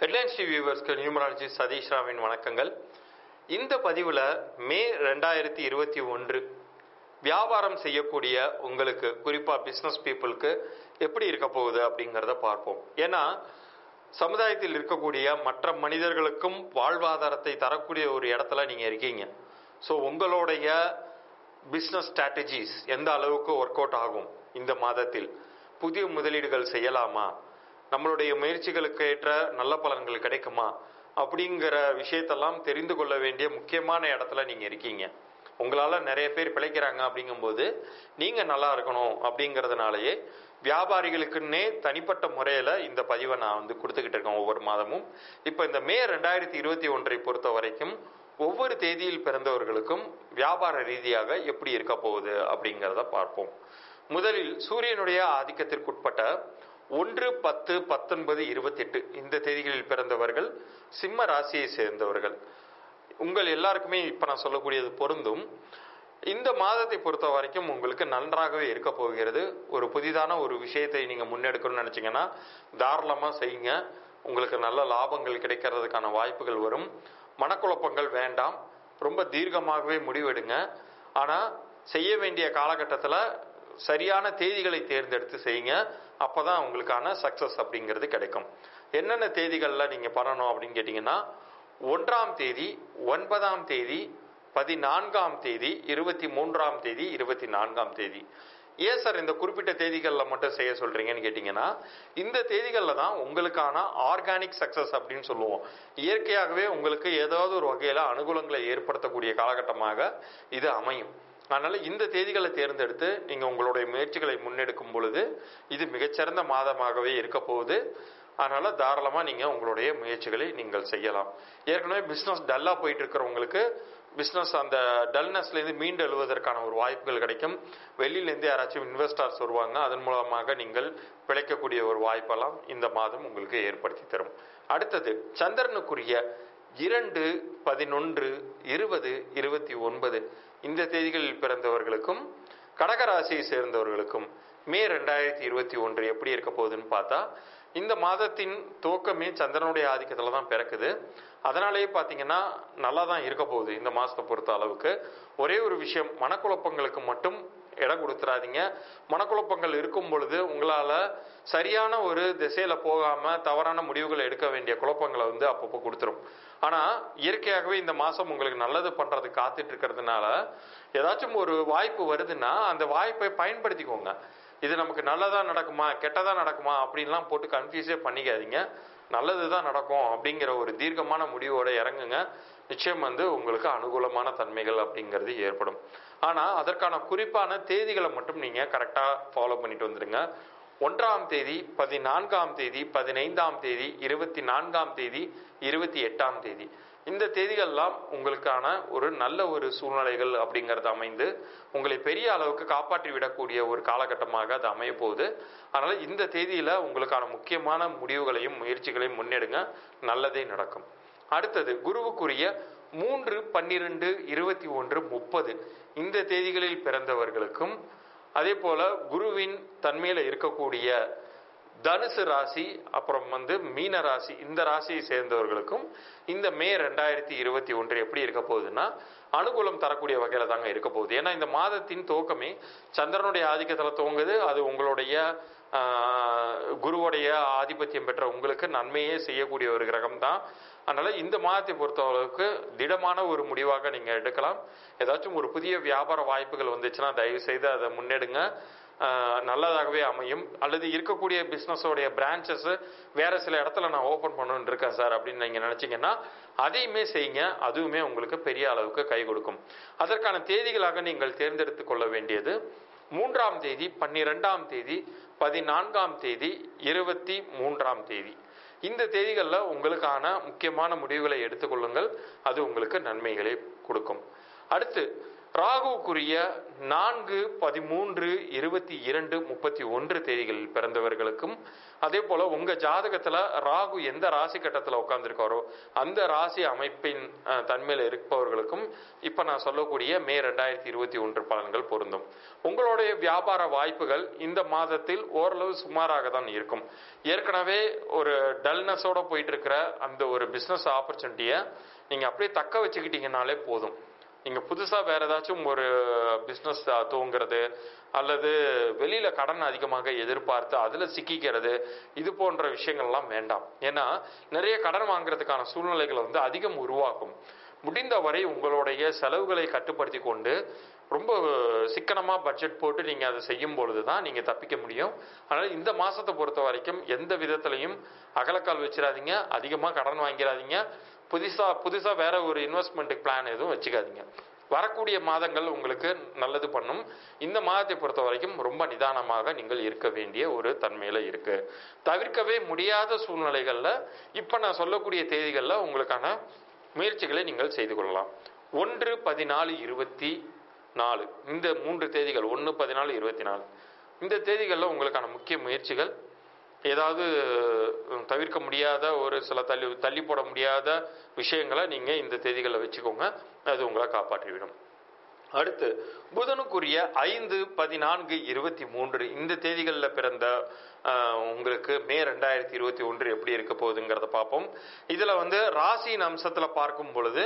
Headlines வியூவர்ஸ்க்கு numerology Satish ராமின் வணக்கங்கள். இந்த பதிவில் மே ரெண்டாயிரத்தி இருபத்தி ஒன்று வியாபாரம் செய்யக்கூடிய உங்களுக்கு குறிப்பாக பிஸ்னஸ் பீப்புளுக்கு எப்படி இருக்க போகுது அப்படிங்கிறத பார்ப்போம். ஏன்னா சமுதாயத்தில் இருக்கக்கூடிய மற்ற மனிதர்களுக்கும் வாழ்வாதாரத்தை தரக்கூடிய ஒரு இடத்துல நீங்கள் இருக்கீங்க. ஸோ உங்களுடைய பிஸ்னஸ் ஸ்ட்ராட்டஜிஸ் எந்த அளவுக்கு ஒர்க் அவுட் ஆகும் இந்த மாதத்தில்? புதிய முதலீடுகள் செய்யலாமா? நம்மளுடைய முயற்சிகளுக்கு ஏற்ற நல்ல பலன்கள் கிடைக்குமா? அப்படிங்கிற விஷயத்தெல்லாம் தெரிந்து கொள்ள வேண்டிய முக்கியமான இடத்துல நீங்கள் இருக்கீங்க. உங்களால் நிறைய பேர் பிழைக்கிறாங்க அப்படிங்கும்போது நீங்கள் நல்லா இருக்கணும் அப்படிங்கிறதுனாலயே வியாபாரிகளுக்குன்னே தனிப்பட்ட முறையில் இந்த பதிவை நான் வந்து கொடுத்துக்கிட்டு இருக்கேன் ஒவ்வொரு மாதமும். இப்போ இந்த மே ரெண்டாயிரத்தி இருபத்தி ஒன்றை பொறுத்த வரைக்கும் ஒவ்வொரு தேதியில் பிறந்தவர்களுக்கும் வியாபார ரீதியாக எப்படி இருக்க போகுது அப்படிங்கிறத பார்ப்போம். முதலில் சூரியனுடைய ஆதிக்கத்திற்குட்பட்ட ஒன்று பத்து பத்தொன்பது இருபத்தெட்டு இந்த தேதிகளில் பிறந்தவர்கள் சிம்ம ராசியை சேர்ந்தவர்கள். உங்கள் எல்லாருக்குமே இப்போ நான் சொல்லக்கூடியது பொருந்தும். இந்த மாதத்தை பொறுத்த வரைக்கும் உங்களுக்கு நன்றாகவே இருக்க போகிறது. ஒரு புதிதான ஒரு விஷயத்தை நீங்கள் முன்னெடுக்கணும்னு நினச்சிங்கன்னா தாராளமாக செய்யுங்க. உங்களுக்கு நல்ல லாபங்கள் கிடைக்கிறதுக்கான வாய்ப்புகள் வரும். மனக்குழப்பங்கள் வேண்டாம். ரொம்ப தீர்க்கமாகவே முடிவெடுங்க. ஆனால் செய்ய வேண்டிய காலகட்டத்தில் சரியான தேதிகளை தேர்ந்தெடுத்து செய்யுங்க. அப்போ தான் உங்களுக்கான சக்ஸஸ் அப்படிங்கிறது கிடைக்கும். என்னென்ன தேதிகளில் நீங்கள் பண்ணணும் அப்படின்னு கேட்டிங்கன்னா ஒன்றாம் தேதி ஒன்பதாம் தேதி பதினான்காம் தேதி இருபத்தி மூன்றாம் தேதி இருபத்தி நான்காம் தேதி. ஏன் சார் இந்த குறிப்பிட்ட தேதிகளில் மட்டும் செய்ய சொல்கிறீங்கன்னு கேட்டிங்கன்னா இந்த தேதிகளில் தான் உங்களுக்கான ஆர்கானிக் சக்ஸஸ் அப்படின்னு சொல்லுவோம். இயற்கையாகவே உங்களுக்கு ஏதாவது ஒரு வகையில் அனுகூலங்களை ஏற்படுத்தக்கூடிய காலகட்டமாக இது அமையும். அதனால் இந்த தேதிகளை தேர்ந்தெடுத்து நீங்கள் உங்களுடைய முயற்சிகளை முன்னெடுக்கும் பொழுது இது மிகச்சிறந்த மாதமாகவே இருக்க போகுது. அதனால் தாராளமாக நீங்கள் உங்களுடைய முயற்சிகளை நீங்கள் செய்யலாம். ஏற்கனவே பிஸ்னஸ் டல்லாக போயிட்டு இருக்கிறவங்களுக்கு பிஸ்னஸ் அந்த டல்னஸ்லேருந்து மீண்டு எழுவதற்கான ஒரு வாய்ப்புகள் கிடைக்கும். வெளியிலேருந்து யாராச்சும் இன்வெஸ்டர்ஸ் வருவாங்க அதன் மூலமாக நீங்கள் பிழைக்கக்கூடிய ஒரு வாய்ப்பெல்லாம் இந்த மாதம் உங்களுக்கு ஏற்படுத்தி தரும். அடுத்தது சந்திரனுக்குரிய இரண்டு பதினொன்று இருபது இருபத்தி ஒன்பது இந்த தேதிகளில் பிறந்தவர்களுக்கும் கடகராசியை சேர்ந்தவர்களுக்கும் மே ரெண்டாயிரத்தி இருபத்தி ஒன்று எப்படி இருக்க போகுதுன்னு பார்த்தா இந்த மாதத்தின் துவக்கமே சந்திரனுடைய ஆதிக்கத்தில் தான் பிறக்குது. அதனாலேயே பார்த்தீங்கன்னா நல்லா தான் இருக்க போகுது இந்த மாதத்தை பொறுத்த அளவுக்கு. ஒரே ஒரு விஷயம் மனக்குழப்பங்களுக்கு மட்டும் இடம் கொடுத்துறாதீங்க. மனக்குழப்பங்கள் இருக்கும் பொழுது உங்களால் சரியான ஒரு திசையில் போகாமல் தவறான முடிவுகளை எடுக்க வேண்டிய குழப்பங்களை வந்து அப்பப்போ கொடுத்துரும். ஆனால் இயற்கையாகவே இந்த மாதம் உங்களுக்கு நல்லது பண்ணுறது காத்துட்டு இருக்கிறதுனால ஏதாச்சும் ஒரு வாய்ப்பு வருதுன்னா அந்த வாய்ப்பை பயன்படுத்திக்கோங்க. இது நமக்கு நல்லதாக நடக்குமா கெட்டதாக நடக்குமா அப்படின்லாம் போட்டு கன்ஃபியூஸே பண்ணிக்காதீங்க. நல்லது தான் நடக்கும் அப்படிங்கிற ஒரு தீர்க்கமான முடிவோட இறங்குங்க. நிச்சயம் வந்து உங்களுக்கு அனுகூலமான தன்மைகள் அப்படிங்கிறது ஏற்படும். ஆனால் அதற்கான குறிப்பான தேதிகளை மட்டும் நீங்கள் கரெக்டாக ஃபாலோ பண்ணிட்டு வந்துடுங்க. ஒன்றாம் தேதி பதினான்காம் தேதி பதினைந்தாம் தேதி இருபத்தி நான்காம் தேதி இருபத்தி எட்டாம் தேதி. இந்த தேதிகள்லாம் உங்களுக்கான ஒரு நல்ல ஒரு சூழ்நிலைகள் அப்படிங்கிறது அமைந்து உங்களை பெரிய அளவுக்கு காப்பாற்றி விடக்கூடிய ஒரு காலகட்டமாக அது அமைய போகுது. அதனால் இந்த தேதியில் உங்களுக்கான முக்கியமான முடிவுகளையும் முயற்சிகளையும் முன்னெடுங்க. நல்லதே நடக்கும். அடுத்தது குருவுக்குரிய மூன்று பன்னிரெண்டு இருபத்தி ஒன்று முப்பது. இந்த தேதிகளில் பிறந்தவர்களுக்கும் அதே போல குருவின் தன்மையில் இருக்கக்கூடிய தனுசு ராசி அப்புறம் வந்து மீன ராசி இந்த ராசியை சேர்ந்தவர்களுக்கும் இந்த மே ரெண்டாயிரத்தி இருபத்தி ஒன்று எப்படி இருக்க போகுதுன்னா அனுகூலம் தரக்கூடிய வகையில் தாங்க இருக்க போகுது. ஏன்னா இந்த மாதத்தின் துவக்கமே சந்திரனுடைய ஆதிக்கத்தில் துவங்குது. அது உங்களுடைய குருவுடைய ஆதிபத்தியம் பெற்ற உங்களுக்கு நன்மையே செய்யக்கூடிய ஒரு கிரகம் தான் அதனால் இந்த மாதத்தை பொறுத்தளவுக்கு திடமான ஒரு முடிவாக நீங்கள் எடுக்கலாம். ஏதாச்சும் ஒரு புதிய வியாபார வாய்ப்புகள் வந்துச்சுன்னா தயவு செய்து அதை முன்னெடுங்க. நல்லதாகவே அமையும். அல்லது இருக்கக்கூடிய பிஸ்னஸோடைய பிரான்ச்சஸ் வேற சில இடத்துல நான் ஓப்பன் பண்ணணுன்னு இருக்கேன் சார் அப்படின்னு நீங்கள் நினச்சிங்கன்னா அதையுமே செய்யுங்க. அதுவுமே உங்களுக்கு பெரிய அளவுக்கு கை கொடுக்கும். அதற்கான தேதிகளாக நீங்கள் தேர்ந்தெடுத்து கொள்ள வேண்டியது மூன்றாம் தேதி பன்னிரெண்டாம் தேதி பதினான்காம் தேதி இருபத்தி மூன்றாம் தேதி. இந்த தேதிகளில் உங்களுக்கான முக்கியமான முடிவுகளை எடுத்துக்கொள்ளுங்கள். அது உங்களுக்கு நன்மைகளை கொடுக்கும். அடுத்து ராகுக்குரிய நான்கு பதிமூன்று இருபத்தி இரண்டு முப்பத்தி ஒன்று தேதிகளில் பிறந்தவர்களுக்கும் அதே போல உங்க ஜாதகத்துல ராகு எந்த ராசி கட்டத்துல உட்கார்ந்துருக்காரோ அந்த ராசி அமைப்பின் தன்மையில் இருப்பவர்களுக்கும் இப்ப நான் சொல்லக்கூடிய மே ரெண்டாயிரத்தி இருபத்தி ஒன்று பலன்கள் பொருந்தும். உங்களுடைய வியாபார வாய்ப்புகள் இந்த மாதத்தில் ஓரளவு சுமாராக தான் இருக்கும். ஏற்கனவே ஒரு டல்னஸோட போயிட்டு இருக்கிற அந்த ஒரு பிசினஸ் ஆப்பர்ச்சுனிட்டியை நீங்க அப்படியே தக்க வச்சுக்கிட்டீங்கனாலே போதும். நீங்க புதுசா வேற ஏதாச்சும் ஒரு பிசினஸ் துவங்குறது அல்லது வெளியில கடன் அதிகமாக எதிர்பார்த்து அதுல சிக்கிக்கிறது இது போன்ற விஷயங்கள்லாம் வேண்டாம். ஏன்னா நிறைய கடன் வாங்குறதுக்கான சூழ்நிலைகளை வந்து அதிகம் உருவாக்கும் முடிந்தவரை உங்களுடைய செலவுகளை கட்டுப்படுத்தி கொண்டு ரொம்ப சிக்கனமாக பட்ஜெட் போட்டு நீங்கள் அதை செய்யும் பொழுது தான் நீங்கள் தப்பிக்க முடியும். அதனால் இந்த மாதத்தை பொறுத்த வரைக்கும் எந்த விதத்துலையும் அகலக்கால் வச்சிடாதீங்க அதிகமாக கடன் வாங்கிடாதீங்க. புதுசாக புதுசாக வேற ஒரு இன்வெஸ்ட்மெண்ட்டுக்கு பிளான் எதுவும் வச்சுக்காதீங்க. வரக்கூடிய மாதங்கள் உங்களுக்கு நல்லது பண்ணும். இந்த மாதத்தை பொறுத்த வரைக்கும் ரொம்ப நிதானமாக நீங்கள் இருக்க வேண்டிய ஒரு தன்மையில் இருக்கு. தவிர்க்கவே முடியாத சூழ்நிலைகளில் இப்போ நான் சொல்லக்கூடிய தேதிகளில் உங்களுக்கான முயற்சிகளை நீங்கள் செய்து கொள்ளலாம். ஒன்று பதினாலு இருபத்தி நாலு. இந்த மூன்று தேதிகள் ஒன்று பதினாலு இருபத்தி நாலு. இந்த தேதிகளில் உங்களுக்கான முக்கிய முயற்சிகள் ஏதாவது தவிர்க்க முடியாத ஒரு சில தள்ளி தள்ளி போட முடியாத விஷயங்களை நீங்கள் இந்த தேதிகளில் வச்சுக்கோங்க. அது உங்களை காப்பாற்றிவிடும். அடுத்து புதனுக்குரிய ஐந்து பதினான்கு இருபத்தி மூன்று இந்த தேதிகளில் பிறந்த உங்களுக்கு மே ரெண்டாயிரத்தி இருபத்தி ஒன்று எப்படி இருக்க போகுதுங்கிறத பார்ப்போம். இதில் வந்து ராசியின் அம்சத்தில் பார்க்கும் பொழுது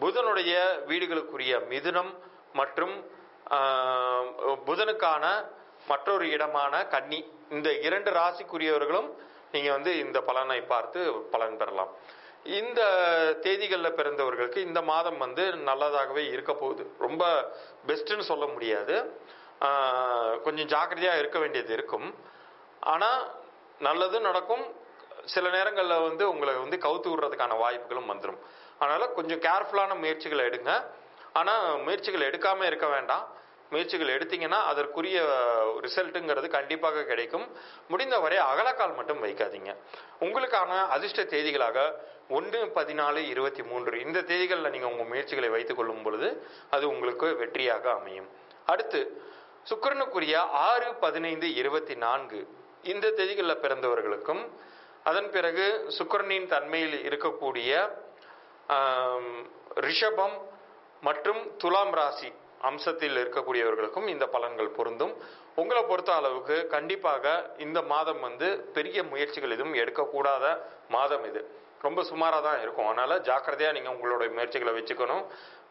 புதனுடைய வீடுகளுக்குரிய மிதுனம் மற்றும் புதனுக்கான மற்றொரு இடமான கன்னி இந்த இரண்டு ராசிக்குரியவர்களும் நீங்க வந்து இந்த பலனை பார்த்து பலன் பெறலாம். இந்த தேதிகளில் பிறந்தவர்களுக்கு இந்த மாதம் வந்து நல்லதாகவே இருக்க போகுது. ரொம்ப பெஸ்ட்னு சொல்ல முடியாது. கொஞ்சம் ஜாக்கிரதையாக இருக்க வேண்டியது இருக்கும். ஆனால் நல்லதும் நடக்கும். சில நேரங்களில் வந்து உங்களை வந்து கவுத்து விடுறதுக்கான வாய்ப்புகளும் வந்துடும் அதனால் கொஞ்சம் கேர்ஃபுல்லான முயற்சிகளை எடுங்க. ஆனால் முயற்சிகள் எடுக்காமல் இருக்க வேண்டாம். முயற்சிகள் எடுத்தீங்கன்னா அதற்குரிய ரிசல்ட்டுங்கிறது கண்டிப்பாக கிடைக்கும். முடிந்தவரை அகலக்கால் மட்டும் வைக்காதீங்க. உங்களுக்கான அதிர்ஷ்ட தேதிகளாக ஒன்று பதினாலு இருபத்தி மூன்று. இந்த தேதிகளில் நீங்கள் உங்கள் முயற்சிகளை வைத்துக் கொள்ளும் பொழுது அது உங்களுக்கு வெற்றியாக அமையும். அடுத்து சுக்கரனுக்குரிய ஆறு பதினைந்து இருபத்தி நான்கு. இந்த தேதிகளில் பிறந்தவர்களுக்கும் அதன் பிறகு சுக்கரனின் தன்மையில் இருக்கக்கூடிய ரிஷபம் மற்றும் துலாம் ராசி அம்சத்தில் இருக்கக்கூடியவர்களுக்கும் இந்த பலன்கள் பொருந்தும். உங்களை பொறுத்த அளவுக்கு கண்டிப்பாக இந்த மாதம் வந்து பெரிய முயற்சிகள் எதுவும் எடுக்கக்கூடாத மாதம் இது. ரொம்ப சுமாராக தான் இருக்கும். அதனால் ஜாக்கிரதையாக நீங்கள் உங்களுடைய முயற்சிகளை வச்சுக்கணும்.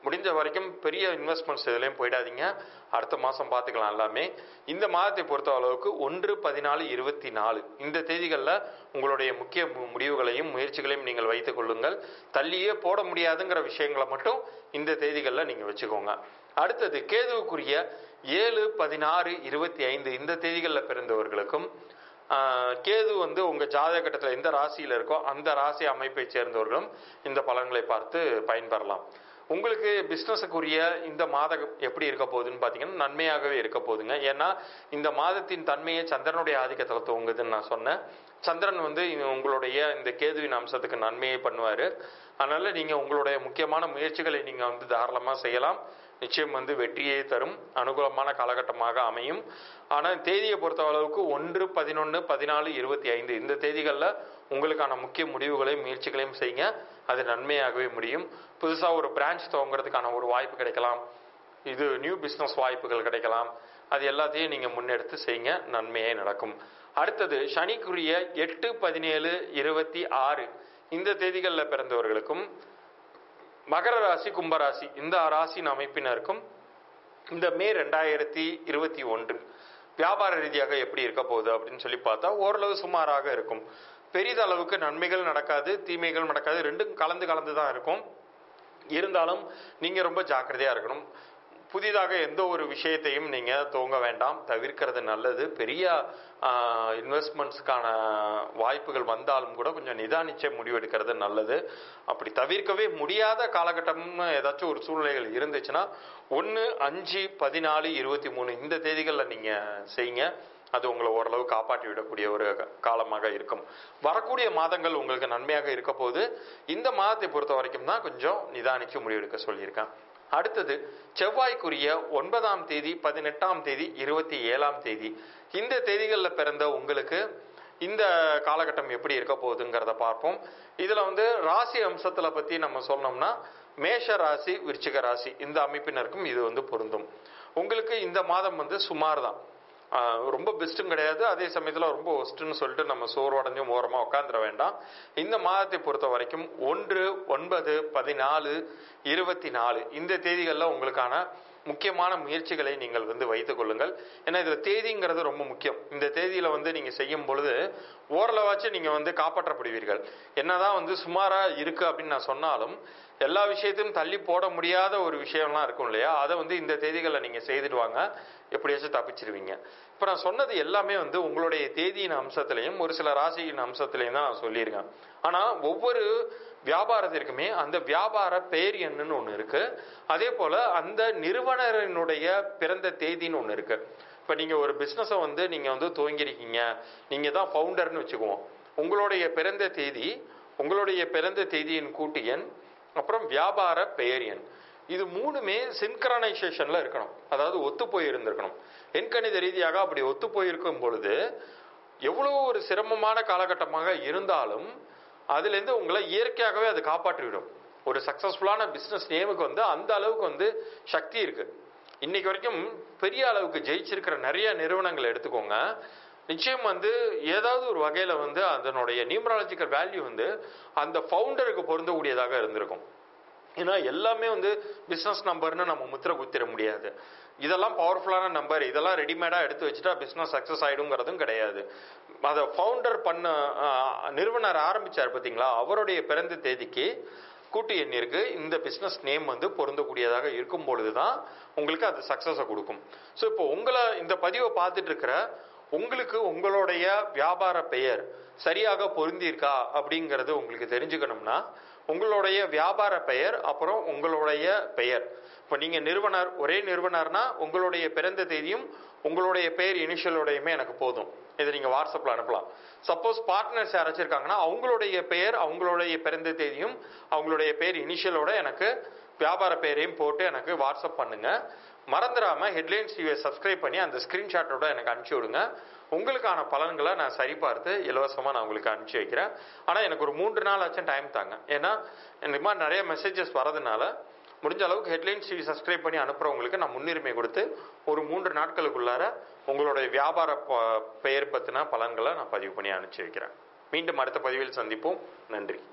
முடிஞ்ச வரைக்கும் பெரிய இன்வெஸ்ட்மெண்ட்ஸ் இதுலேயும் போயிடாதீங்க. அடுத்த மாதம் பார்த்துக்கலாம் எல்லாமே. இந்த மாதத்தை பொறுத்த அளவுக்கு ஒன்று பதினாலு இருபத்தி நாலு இந்த தேதிகளில் உங்களுடைய முக்கிய மு- முடிவுகளையும் முயற்சிகளையும் நீங்கள் வைத்துக் கொள்ளுங்கள். தள்ளியே போட முடியாதுங்கிற விஷயங்களை மட்டும் இந்த தேதிகளில் நீங்கள் வச்சுக்கோங்க. அடுத்தது கேதுவுக்குரிய ஏழு பதினாறு இருபத்தி ஐந்து இந்த தேதிகளில் பிறந்தவர்களுக்கும் கேது வந்து உங்கள் ஜாதகட்டத்தில் எந்த ராசியில் இருக்கோ அந்த ராசி அமைப்பை சேர்ந்தவர்களும் இந்த பலன்களை பார்த்து பயன்பெறலாம். உங்களுக்கு பிஸ்னஸுக்குரிய இந்த மாதம் எப்படி இருக்க போகுதுன்னு பார்த்தீங்கன்னா நன்மையாகவே இருக்க போகுதுங்க. ஏன்னா இந்த மாதத்தின் தன்மையை சந்திரனுடைய ஆதிக்கத்தில் துவங்குதுன்னு நான் சொன்னேன். சந்திரன் வந்து உங்களுடைய இந்த கேதுவின் அம்சத்துக்கு நன்மையை பண்ணுவார். அதனால் நீங்கள் உங்களுடைய முக்கியமான முயற்சிகளை நீங்கள் வந்து தாராளமாக செய்யலாம். நிச்சயம் வந்து வெற்றியை தரும். அனுகூலமான காலகட்டமாக அமையும். ஆனால் தேதியை பொறுத்த அளவுக்கு ஒன்று பதினொன்று பதினாலு இருபத்தி ஐந்து இந்த தேதிகளில் உங்களுக்கான முக்கிய முடிவுகளையும் முயற்சிகளையும் செய்யுங்க. அது நன்மையாகவே முடியும். புதுசாக ஒரு பிரான்ச் துவங்குறதுக்கான ஒரு வாய்ப்பு கிடைக்கலாம். இது நியூ பிஸ்னஸ் வாய்ப்புகள் கிடைக்கலாம். அது எல்லாத்தையும் நீங்கள் முன்னெடுத்து செய்யுங்க. நன்மையே நடக்கும். அடுத்தது சனிக்குரிய எட்டு பதினேழு இருபத்தி ஆறு இந்த தேதிகளில் பிறந்தவர்களுக்கும் மகர ராசி கும்பராசி இந்த ராசியின் அமைப்பினருக்கும் இந்த மே ரெண்டாயிரத்தி இருபத்தி ஒன்று வியாபார ரீதியாக எப்படி இருக்க போகுது அப்படின்னு சொல்லி பார்த்தா ஓரளவு சுமாராக இருக்கும். பெரிதளவுக்கு நன்மைகள் நடக்காது தீமைகள் நடக்காது. ரெண்டும் கலந்து கலந்து தான் இருக்கும். இருந்தாலும் நீங்கள் ரொம்ப ஜாக்கிரதையாக இருக்கணும். புதிதாக எந்த ஒரு விஷயத்தையும் நீங்கள் துவங்க வேண்டாம். தவிர்க்கிறது நல்லது. பெரிய இன்வெஸ்ட்மெண்ட்ஸ்க்கான வாய்ப்புகள் வந்தாலும் கூட கொஞ்சம் நிதானிச்சே முடிவெடுக்கிறது நல்லது. அப்படி தவிர்க்கவே முடியாத காலகட்டம்னு ஏதாச்சும் ஒரு சூழ்நிலைகள் இருந்துச்சுன்னா ஒன்று அஞ்சு பதினாலு இருபத்தி மூணு இந்த தேதிகளில் நீங்கள் செய்யுங்க. அது உங்களை ஓரளவு காப்பாற்றி விடக்கூடிய ஒரு காலமாக இருக்கும். வரக்கூடிய மாதங்கள் உங்களுக்கு நன்மையாக இருக்க போது இந்த மாதத்தை பொறுத்த வரைக்கும் தான் கொஞ்சம் நிதானிச்சு முடிவெடுக்க சொல்லியிருக்கேன். அடுத்தது செவ்வாய்க்குரிய ஒன்பதாம் தேதி பதினெட்டாம் தேதி இருபத்தி ஏழாம் தேதி இந்த தேதிகளில் பிறந்த உங்களுக்கு இந்த காலகட்டம் எப்படி இருக்க போகுதுங்கிறத பார்ப்போம். இதில் வந்து ராசி அம்சத்தில் பற்றி நம்ம சொன்னோம்னா மேஷ ராசி விருச்சிக ராசி இந்த அமைப்பினருக்கும் இது வந்து பொருந்தும். உங்களுக்கு இந்த மாதம் வந்து சுமார் தான் ரொம்ப பெஸ்ட்டும் கிடையாது. அதே சமயத்தில் ரொம்ப ஒஸ்ட்டுன்னு சொல்லிட்டு நம்ம சோர்வடைஞ்சும் ஓரமாக உட்காந்துட வேண்டாம். இந்த மாதத்தை பொறுத்த வரைக்கும் ஒன்று ஒன்பது பதினாலு இருபத்தி நாலு இந்த தேதிகளில் உங்களுக்கான முக்கியமான முயற்சிகளை நீங்கள் வந்து வைத்துக் கொள்ளுங்கள். ஏன்னா இதில் தேதிங்கிறது ரொம்ப முக்கியம். இந்த தேதியில் வந்து நீங்கள் செய்யும் பொழுது ஓரளவாச்சும் நீங்கள் வந்து காப்பாற்றப்படுவீர்கள். என்னதான் வந்து சுமாராக இருக்கு அப்படின்னு நான் சொன்னாலும் எல்லா விஷயத்தையும் தள்ளி போட முடியாத ஒரு விஷயம்லாம் இருக்கும் இல்லையா? அதை வந்து இந்த தேதிகளை நீங்கள் செய்துட்டு வாங்க. எப்படியாச்சும் தப்பிச்சிருவீங்க. இப்போ நான் சொன்னது எல்லாமே வந்து உங்களுடைய தேதியின் அம்சத்திலையும் ஒரு சில ராசியின் அம்சத்திலையும் தான் நான் சொல்லியிருக்கேன். ஆனால் ஒவ்வொரு வியாபாரத்திற்குமே அந்த வியாபார பெயர் என்னன்னு ஒன்று இருக்கு. அதே போல அந்த நிறுவனரினுடைய பிறந்த தேதின்னு ஒன்று இருக்கு. இப்போ நீங்கள் ஒரு பிஸ்னஸை வந்து நீங்கள் வந்து துவங்கியிருக்கீங்க. நீங்கள் தான் ஃபவுண்டர்னு வச்சுக்குவோம். உங்களுடைய பிறந்த தேதி உங்களுடைய பிறந்த தேதியின் கூட்டு எண் அப்புறம் வியாபார பெயர் எண். இது மூணுமே சின்கரனைசேஷனில் இருக்கணும். அதாவது ஒத்து போய் இருந்திருக்கணும் எண்கணித ரீதியாக அப்படி ஒத்து போயிருக்கும் பொழுது எவ்வளோ ஒரு சிரமமான காலகட்டமாக இருந்தாலும் அதுலேருந்து உங்களை இயற்கையாகவே அது காப்பாற்றிவிடும். ஒரு சக்ஸஸ்ஃபுல்லான பிஸ்னஸ் நேமுக்கு வந்து அந்த அளவுக்கு வந்து சக்தி இருக்குது இன்னைக்கு வரைக்கும் பெரிய அளவுக்கு ஜெயிச்சிருக்கிற நிறைய நிறுவனங்களை எடுத்துக்கோங்க. நிச்சயம் வந்து ஏதாவது ஒரு வகையில் வந்து அதனுடைய நியூமராலஜிக்கல் வேல்யூ வந்து அந்த ஃபவுண்டருக்கு பொருந்தக்கூடியதாக இருந்திருக்கும். ஏன்னா எல்லாமே வந்து பிஸ்னஸ் நம்பர்னு நம்ம முத்திரை குத்திட முடியாது. இதெல்லாம் பவர்ஃபுல்லான நம்பர் இதெல்லாம் ரெடிமேடாக எடுத்து வச்சுட்டா பிஸ்னஸ் சக்ஸஸ் ஆகிடுங்கிறதும் கிடையாது. அதை ஃபவுண்டர் பண்ண நிறுவனர் ஆரம்பிச்சார் பார்த்தீங்களா அவருடைய பிறந்த தேதிக்கு கூட்டு எண்ணிருக்கு இந்த பிஸ்னஸ் நேம் வந்து பொருந்தக்கூடியதாக இருக்கும் பொழுது தான் உங்களுக்கு அது சக்ஸஸை கொடுக்கும். ஸோ இப்போ உங்களை இந்த பதிவை பார்த்துட்டு இருக்கிற உங்களுக்கு உங்களுடைய வியாபார பெயர் சரியாக பொருந்திருக்கா அப்படிங்கிறது உங்களுக்கு தெரிஞ்சுக்கணும்னா உங்களுடைய வியாபார பெயர் அப்புறம் உங்களுடைய பெயர். இப்போ நீங்கள் நிறுவனர் ஒரே நிறுவனர்னா உங்களுடைய பிறந்த தேதியும் உங்களுடைய பெயர் இனிஷியலோடையுமே எனக்கு போதும். இதை நீங்கள் வாட்ஸ்அப்பில் அனுப்பலாம். சப்போஸ் பார்ட்னர்ஸ் யாராச்சும் இருக்காங்கன்னா அவங்களுடைய பெயர் அவங்களுடைய பிறந்த தேதியும் அவங்களுடைய பெயர் இனிஷியலோட எனக்கு வியாபார பெயரையும் போட்டு எனக்கு வாட்ஸ்அப் பண்ணுங்கள் மறந்துடாம ஹெட்லைன்ஸ் டிவியை சப்ஸ்கிரைப் பண்ணி அந்த ஸ்கிரீன்ஷாட்டோட எனக்கு அனுப்பிச்சி விடுங்க. உங்களுக்கான பலன்களை நான் சரிபார்த்து இலவசமாக நான் உங்களுக்கு அனுப்பிச்சி வைக்கிறேன். ஆனால் எனக்கு ஒரு மூன்று நாள் ஆச்சும் டைம் தாங்க. ஏன்னா இந்த மாதிரி நிறைய மெசேஜஸ் வரதுனால முடிஞ்ச அளவுக்கு ஹெட்லைன்ஸ் டிவி சப்ஸ்கிரைப் பண்ணி அனுப்புறவங்களுக்கு நான் முன்னுரிமை கொடுத்து ஒரு மூன்று நாட்களுக்குள்ளார உங்களுடைய வியாபார ப- பெயர் பற்றின பலன்களை நான் பதிவு பண்ணி அனுப்பிச்சி வைக்கிறேன். மீண்டும் அடுத்த பதிவில் சந்திப்போம். நன்றி.